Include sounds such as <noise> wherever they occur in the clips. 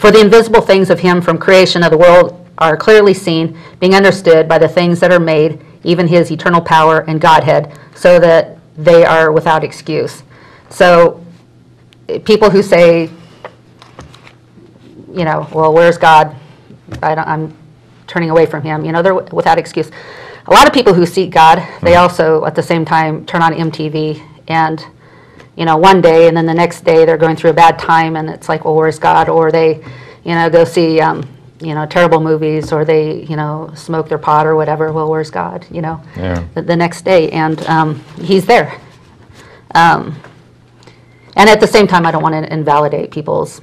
For the invisible things of him from creation of the world are clearly seen, being understood by the things that are made, even his eternal power and Godhead, so that they are without excuse. So people who say, you know, well, where's God? I don't, I'm turning away from him, you know, they're without excuse. A lot of people who seek God, they hmm. also at the same time turn on MTV and you know, one day and then the next day they're going through a bad time and it's like, well, where's God? Or they, you know, go see, um, you know, terrible movies or they, you know, smoke their pot or whatever. Well, where's God? You know, Yeah. the, the next day. And um, He's there. Um, and at the same time, I don't want to invalidate people's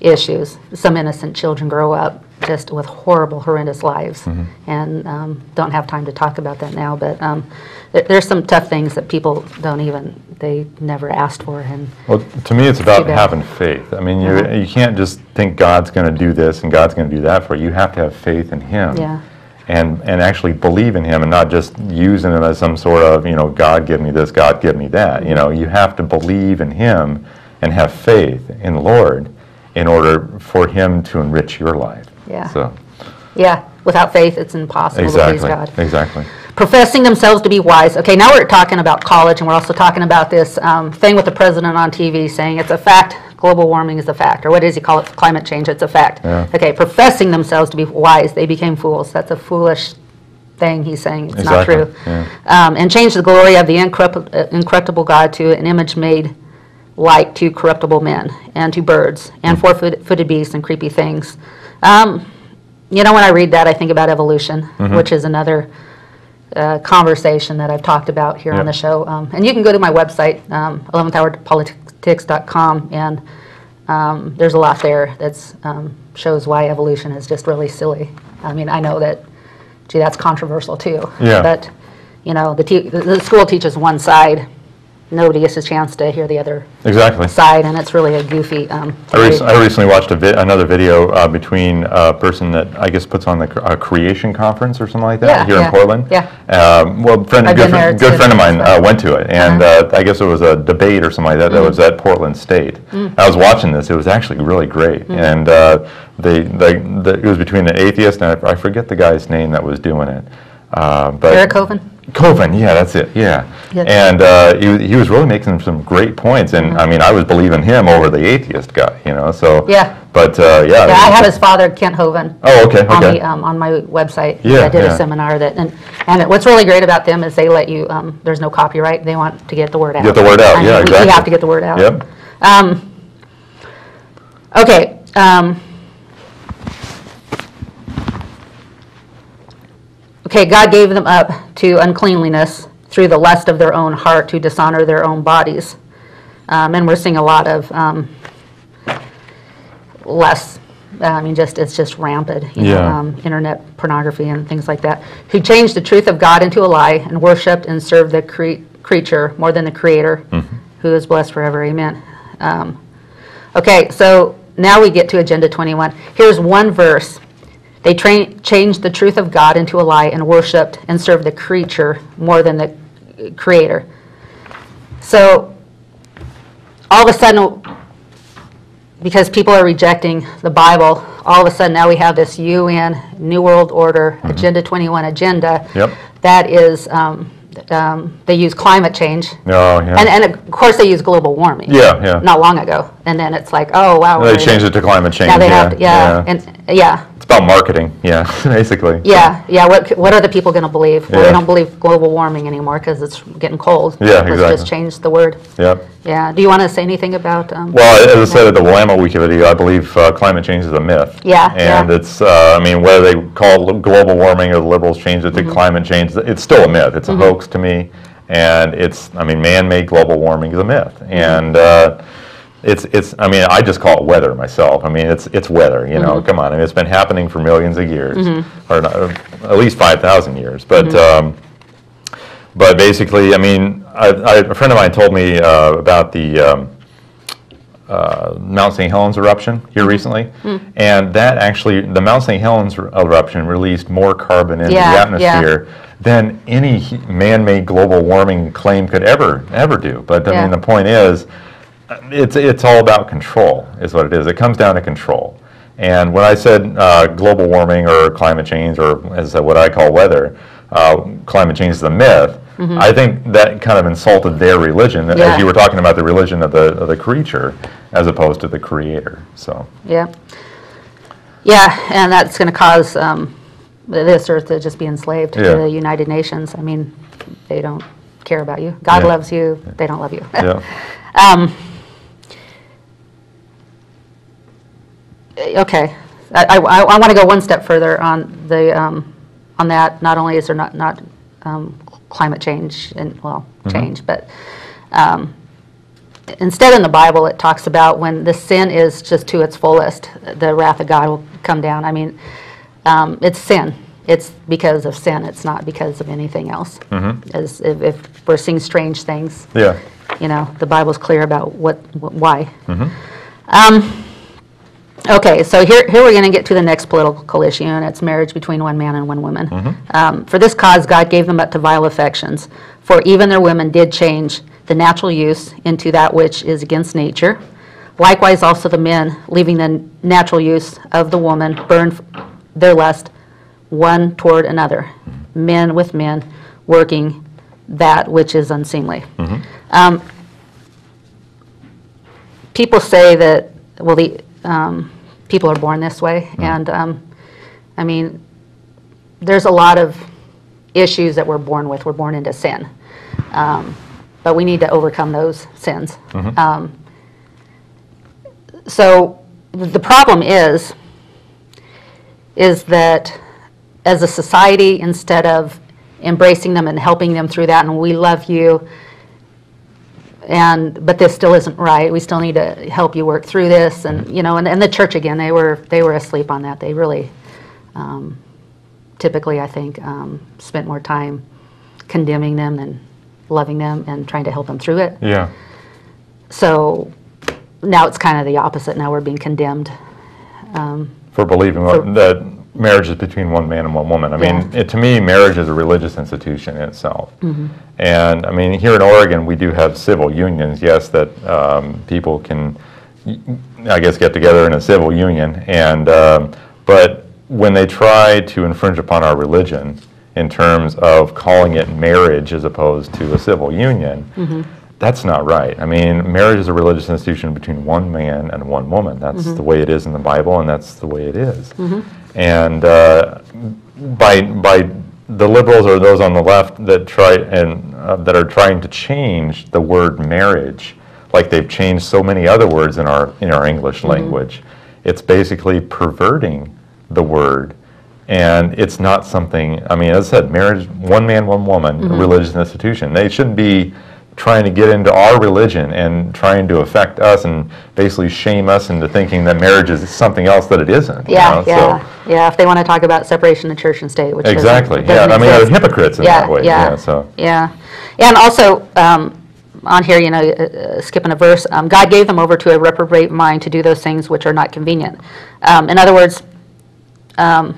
issues. Some innocent children grow up just with horrible, horrendous lives, and um, don't have time to talk about that now. But um, there, there's some tough things that people don't even they never asked for, and Well, to me, it's about having faith. I mean, you Uh-huh. you can't just think God's going to do this and God's going to do that for you. You have to have faith in Him. Yeah. And, and actually believe in him and not just using him as some sort of, you know, God give me this, God give me that. You know, you have to believe in him and have faith in the Lord in order for him to enrich your life. Yeah. So, yeah, without faith, it's impossible to please exactly. God. Exactly. professing themselves to be wise. Okay, now we're talking about college, and we're also talking about this um, thing with the president on TV saying it's a fact, global warming is a fact, or what does he call it? Climate change, it's a fact. Yeah. Okay, professing themselves to be wise, they became fools. That's a foolish thing he's saying. It's not true. yeah. Um, and change the glory of the incorrupt- uh, incorruptible God to an image made like to corruptible men and to birds and Mm-hmm. four-footed beasts and creepy things. Um, you know, when I read that, I think about evolution, Mm-hmm. which is another uh, conversation that I've talked about here on the show. Um, and you can go to my website, um, 11thhourpolitics.com, and um, there's a lot there that um, shows why evolution is just really silly. I mean, I know that, gee, that's controversial too. Yeah. But, you know, the the school teaches one side, nobody gets a chance to hear the other Exactly. side, and it's really a goofy. um, I, rec- I recently watched a vi- another video uh, between a person that I guess puts on the cr- a creation conference or something like that Yeah, here yeah, in Portland. yeah. Um, well, friend, good, friend, good good. friend of mine uh, went to it, and Uh-huh. uh, I guess it was a debate or something like that that Mm. was at Portland State. I was watching this; it was actually really great, Mm. and uh, they, they, the, it was between an atheist and I, I forget the guy's name that was doing it. Uh, but Eric Hovind? Hovind, yeah, that's it, yeah. Yeah. And uh, he, was- he was really making some great points, and Mm-hmm. I mean, I was believing him over the atheist guy, you know, so. Yeah. But, uh, yeah. Yeah, I have his father, Kent Hovind. Oh, okay, On okay. the, um, on my website. Yeah, I did yeah. a seminar that, and, and what's really great about them is they let you, um, there's no copyright, they want to get the word out. Get the word out, I mean, yeah, we- exactly. We have to get the word out. Yep. Um, okay, um, okay, God gave them up to uncleanliness through the lust of their own heart to dishonor their own bodies. Um, and we're seeing a lot of, um, less, I mean, just, it's just rampant, you know, um, internet pornography and things like that. Who changed the truth of God into a lie and worshiped and served the cre- creature more than the creator, who is blessed forever, amen. Um, Okay, so now we get to Agenda 21. Here's one verse. They train, changed the truth of God into a lie and worshiped and served the creature more than the creator. So all of a sudden, because people are rejecting the Bible, all of a sudden now we have this UN, New World Order, Agenda 21 agenda. Mm-hmm. Yep. That is, um, um, they use climate change. Oh, yeah. And, and of course, they use global warming. Yeah, yeah. Not long ago. And then it's like, oh, wow. They changed it to climate change, Now they yeah. have, to- yeah, and, yeah, It's about marketing, yeah, <laughs> basically. yeah, yeah. What, what are the people going to believe? Well, Yeah. they don't believe global warming anymore because it's getting cold. Yeah, Let's exactly. just change the word. Yep. Yeah. Do you want to say anything about? um, Well, as I said at the Willamette Week video, I believe uh, climate change is a myth. Yeah, And yeah. it's, uh, I mean, whether they call it global warming or the liberals change it to Mm-hmm. climate change, it's still a myth. It's a hoax to me. And it's, I mean, man-made global warming is a myth. Mm-hmm. And uh, it's, it's, I mean, I just call it weather myself. I mean, it's, it's weather, you Mm-hmm. know, come on. I mean, it's been happening for millions of years, or not, or at least 5,000 years. But, Mm-hmm. um, but basically, I mean, I, I, a friend of mine told me uh, about the um, uh, Mount St. Helens eruption here recently, Hmm. and that actually, the Mount St. Helens er- eruption released more carbon into Yeah, the yeah. atmosphere than any man-made global warming claim could ever ever do. But I Yeah. mean, the point is. It's it's all about control, is what it is. It comes down to control. And when I said uh, global warming or climate change, or as what I call weather, uh, climate change is a myth. I think that kind of insulted their religion, Mm-hmm. Yeah. as you were talking about the religion of the of the creature, as opposed to the creator. So Yeah. Yeah, and that's going to cause um, this earth to just be enslaved Yeah. to the United Nations. I mean, they don't care about you. God Yeah. loves you, they don't love you. yeah, <laughs> Um, Okay, I, I want to go one step further on the, um, on that. Not only is there not, not um, climate change and, well, change, but um, instead in the Bible, it talks about when the sin is just to its fullest, the wrath of God will come down. I mean, um, it's sin. It's because of sin. It's not because of anything else. As if, if we're seeing strange things, yeah, you know, the Bible's clear about what, wh- why. Um, okay, so here, here we're going to get to the next political issue, and it's marriage between one man and one woman. Um, for this cause, God gave them up to vile affections, for even their women did change the natural use into that which is against nature. Likewise, also the men, leaving the natural use of the woman, burned their lust one toward another, men with men, working that which is unseemly. Um, People say that, well, the, um, people are born this way, and, um, I mean, there's a lot of issues that we're born with. We're born into sin. Um, But we need to overcome those sins. Um, So the problem is, is that as a society, instead of embracing them and helping them through that, and we love you, and, but this still isn't right, we still need to help you work through this, and, you know, and, and the church, again, they were, they were asleep on that. They really, um, typically, I think, um, spent more time condemning them than loving them and trying to help them through it. yeah. So now it's kind of the opposite. Now we're being condemned. for believing For- that marriage is between one man and one woman. I mean, Yeah. it, to me, marriage is a religious institution in itself. Mm-hmm. And I mean, here in Oregon, we do have civil unions. Yes, that um, people can, I guess, get together in a civil union. And um, but when they try to infringe upon our religion in terms of calling it marriage as opposed to a civil union. Mm-hmm. That's not right. I mean, marriage is a religious institution between one man and one woman. That's Mm-hmm. the way it is in the Bible, and that's the way it is. And uh, by by the liberals or those on the left that try and uh, that are trying to change the word marriage, like they've changed so many other words in our in our English language, it's basically perverting the word and it's not something i mean as i said marriage one man one woman a religious institution they shouldn't be trying to get into our religion and trying to affect us and basically shame us into thinking that marriage is something else that it isn't you Yeah, so- yeah, yeah. If they want to talk about separation of church and state, which doesn't- exactly yeah doesn't i mean they're hypocrites in Yeah, that way yeah. yeah so Yeah, and also um, on here, you know, uh, uh, skipping a verse, um, God gave them over to a reprobate mind to do those things which are not convenient. Um, in other words, um,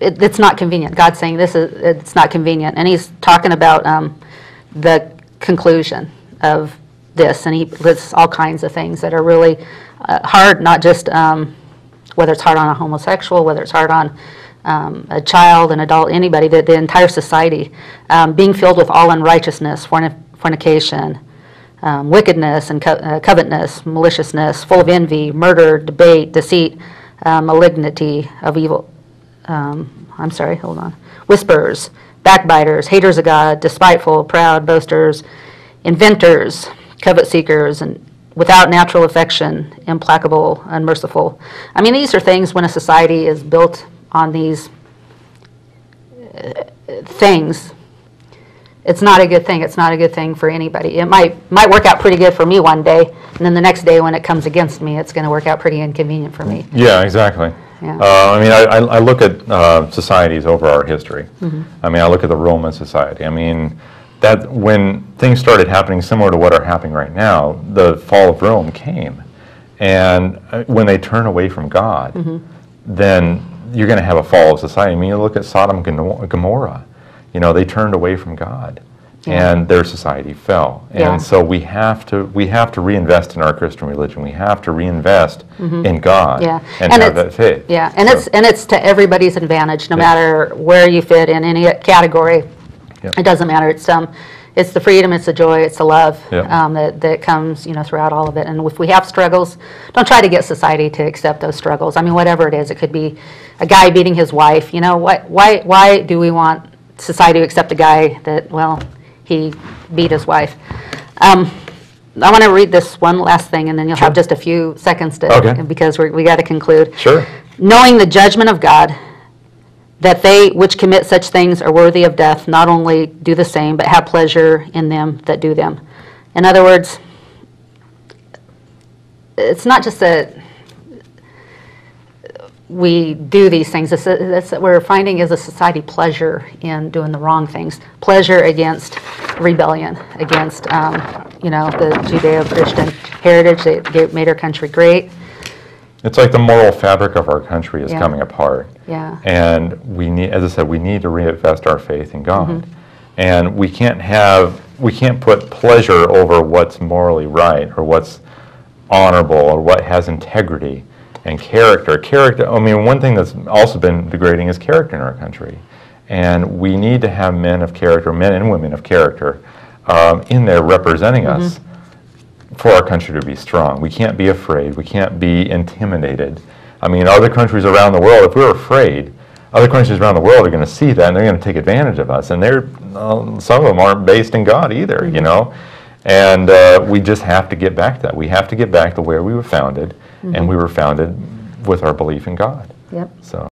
it, it's not convenient. God's saying this is it's not convenient, and He's talking about um, the conclusion of this, and He lists all kinds of things that are really uh, hard, not just. Um, whether it's hard on a homosexual, whether it's hard on um, a child, an adult, anybody, the, the entire society, um, being filled with all unrighteousness, forni- fornication, um, wickedness, and co- uh, covetousness, maliciousness, full of envy, murder, debate, deceit, uh, malignity of evil. Um, I'm sorry, hold on. Whisperers, backbiters, haters of God, despiteful, proud, boasters, inventors, covet seekers, and without natural affection, implacable, unmerciful. I mean, these are things when a society is built on these uh, things. It's not a good thing. It's not a good thing for anybody. It might might work out pretty good for me one day, and then the next day when it comes against me, it's going to work out pretty inconvenient for me. Yeah, exactly. Yeah. Uh, I mean, I, I look at uh, societies over our history. Mm-hmm. I mean, I look at the Roman society. I mean, that when things started happening similar to what are happening right now, the fall of Rome came, and uh, when they turn away from God, Mm-hmm. then you're going to have a fall of society. I mean, you look at Sodom and Gomorrah. You know, they turned away from God. Yeah. and their society fell. Yeah. And so we have to we have to reinvest in our Christian religion. We have to reinvest in God Mm-hmm. Yeah. and, And have it's- that faith. Yeah, and So- it's, and it's to everybody's advantage, no Yeah. matter where you fit in any category. It doesn't matter, it's, um, it's the freedom, it's the joy, it's the love, um, that, that comes, you know, throughout all of it. And if we have struggles, don't try to get society to accept those struggles. I mean, whatever it is, it could be a guy beating his wife, you know, what, why, why do we want society accept a guy that, well, he beat his wife? Um, I want to read this one last thing, and then you'll have just a few seconds to, Okay. because we're, we got to conclude Sure. knowing the judgment of God, that they which commit such things are worthy of death, not only do the same, but have pleasure in them that do them. In other words, it's not just that we do these things, it's, it's that we're finding is a society pleasure in doing the wrong things, pleasure against rebellion, against, um, you know, the Judeo-Christian heritage that made our country great. It's like the moral fabric of our country is Yeah. coming apart. Yeah. And we need, as I said, we need to reinvest our faith in God. Mm-hmm. And we can't have, we can't put pleasure over what's morally right or what's honorable or what has integrity and character. Character, I mean, one thing that's also been degrading is character in our country. And we need to have men of character, men and women of character, um, in there representing us for our country to be strong. We can't be afraid. We can't be intimidated. I mean, other countries around the world, if we're afraid, other countries around the world are going to see that and they're going to take advantage of us. And they're, um, some of them aren't based in God either, you know? And uh, we just have to get back to that. We have to get back to where we were founded, and we mm-hmm. were founded with our belief in God. Yep. So.